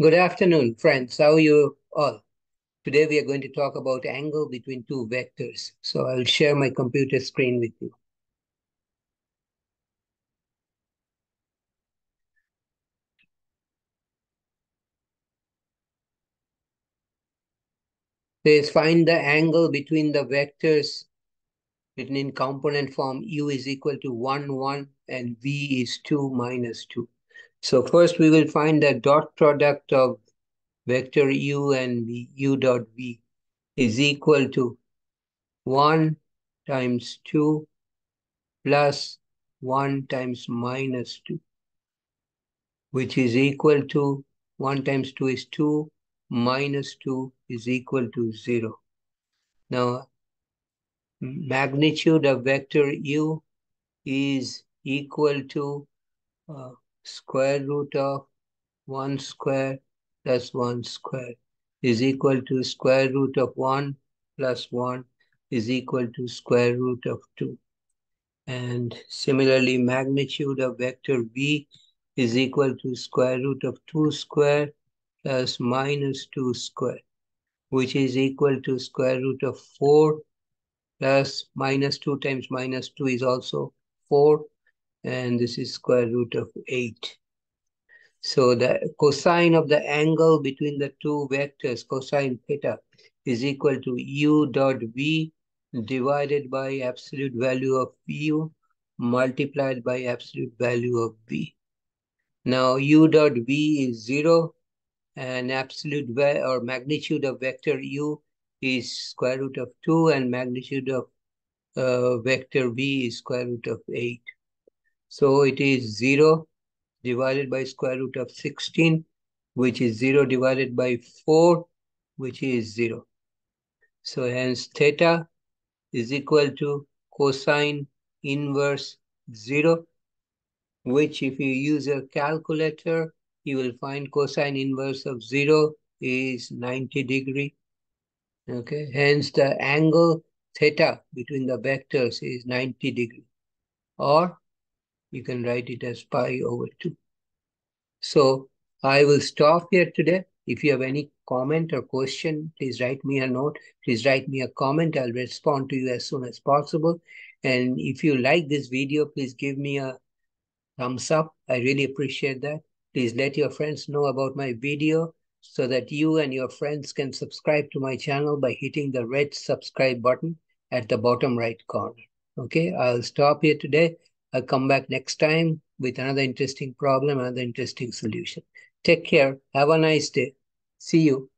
Good afternoon, friends. How are you all? Today we are going to talk about angle between two vectors. So I'll share my computer screen with you. Please find the angle between the vectors written in component form u is equal to 1, 1 and v is 2 minus 2. So first we will find the dot product of vector u and v, u dot v is equal to 1 times 2 plus 1 times minus 2, which is equal to 1 times 2 is 2, minus 2 is equal to 0. Now, magnitude of vector u is equal to uh, square root of 1 square plus 1 square is equal to square root of 1 plus 1 is equal to square root of 2. And similarly, magnitude of vector v is equal to square root of 2 square plus minus 2 square, which is equal to square root of 4 plus minus 2 times minus 2 is also 4, and this is square root of 8. So the cosine of the angle between the two vectors, cosine theta, is equal to u dot v divided by absolute value of u multiplied by absolute value of v. Now u dot v is 0 and absolute or magnitude of vector u is square root of 2 and magnitude of uh, vector v is square root of 8. So it is 0 divided by square root of 16, which is 0 divided by 4, which is 0. So hence theta is equal to cosine inverse 0, which if you use a calculator, you will find cosine inverse of 0 is 90 degree. Okay, hence the angle theta between the vectors is 90 degree. Or you can write it as pi over 2. So I will stop here today. If you have any comment or question, please write me a note. Please write me a comment. I'll respond to you as soon as possible. And if you like this video, please give me a thumbs up. I really appreciate that. Please let your friends know about my video so that you and your friends can subscribe to my channel by hitting the red subscribe button at the bottom right corner. Okay, I'll stop here today. I'll come back next time with another interesting problem, another interesting solution. Take care. Have a nice day. See you.